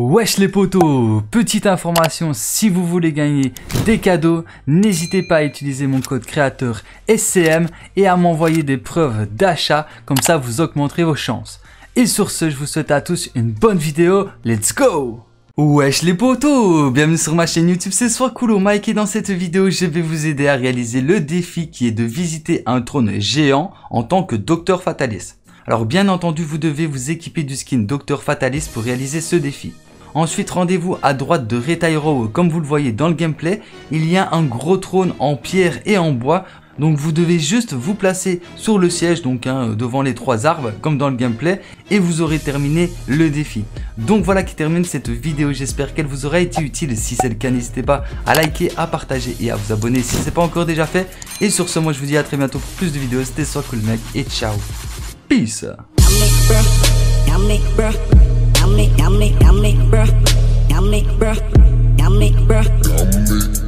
Wesh les potos Petite information, si vous voulez gagner des cadeaux, n'hésitez pas à utiliser mon code créateur SCM et à m'envoyer des preuves d'achat, comme ça vous augmenterez vos chances. Et sur ce, je vous souhaite à tous une bonne vidéo, let's go Wesh les potos Bienvenue sur ma chaîne YouTube, c'est Soir Cool Mike et dans cette vidéo, je vais vous aider à réaliser le défi qui est de visiter un trône géant en tant que Docteur Fatalis. Alors bien entendu, vous devez vous équiper du skin Docteur Fatalis pour réaliser ce défi. Ensuite, rendez-vous à droite de Retairo, comme vous le voyez dans le gameplay, il y a un gros trône en pierre et en bois. Donc vous devez juste vous placer sur le siège, donc hein, devant les trois arbres, comme dans le gameplay, et vous aurez terminé le défi. Donc voilà qui termine cette vidéo, j'espère qu'elle vous aura été utile. Si c'est le cas, n'hésitez pas à liker, à partager et à vous abonner si ce n'est pas encore déjà fait. Et sur ce, moi je vous dis à très bientôt pour plus de vidéos. C'était soit cool mec et ciao. Peace bruh, yummy, bruh, yummy,